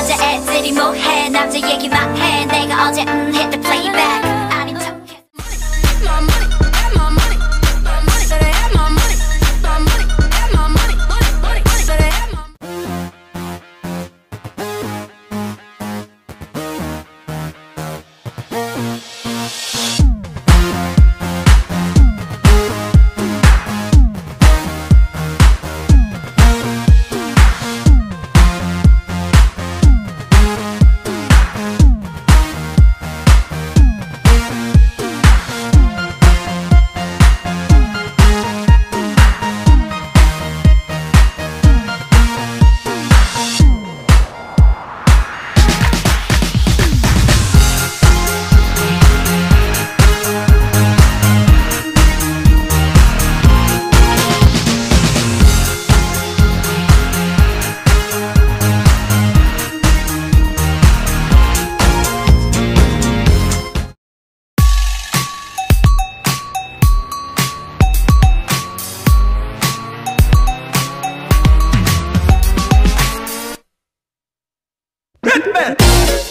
남자애들이 뭐해 남자 얘기만 해 내가 어제 음 hit the playback Hitman!